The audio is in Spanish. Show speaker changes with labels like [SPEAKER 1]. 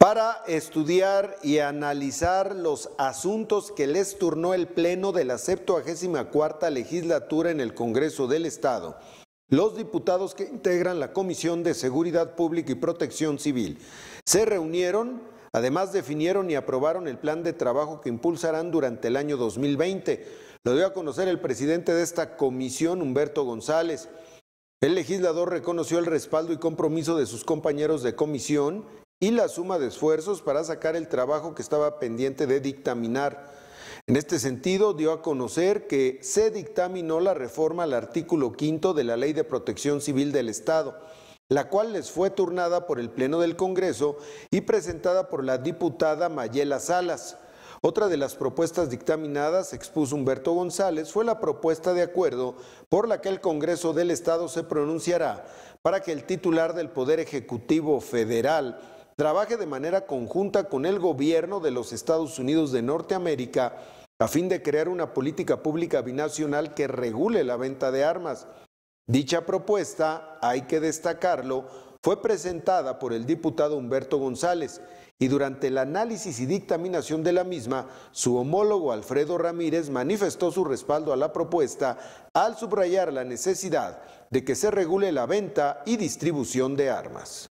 [SPEAKER 1] para estudiar y analizar los asuntos que les turnó el Pleno de la 74 legislatura en el Congreso del Estado. Los diputados que integran la Comisión de Seguridad Pública y Protección Civil se reunieron, además definieron y aprobaron el plan de trabajo que impulsarán durante el año 2020. Lo dio a conocer el presidente de esta comisión, Humberto González. El legislador reconoció el respaldo y compromiso de sus compañeros de comisión y la suma de esfuerzos para sacar el trabajo que estaba pendiente de dictaminar. En este sentido, dio a conocer que se dictaminó la reforma al artículo quinto de la Ley de Protección Civil del Estado, la cual les fue turnada por el Pleno del Congreso y presentada por la diputada Mayela Salas. Otra de las propuestas dictaminadas, expuso Humberto González, fue la propuesta de acuerdo por la que el Congreso del Estado se pronunciará para que el titular del Poder Ejecutivo Federal trabaje de manera conjunta con el gobierno de los Estados Unidos de Norteamérica a fin de crear una política pública binacional que regule la venta de armas. Dicha propuesta, hay que destacarlo, fue presentada por el diputado Humberto González y durante el análisis y dictaminación de la misma, su homólogo Alfredo Ramírez manifestó su respaldo a la propuesta al subrayar la necesidad de que se regule la venta y distribución de armas.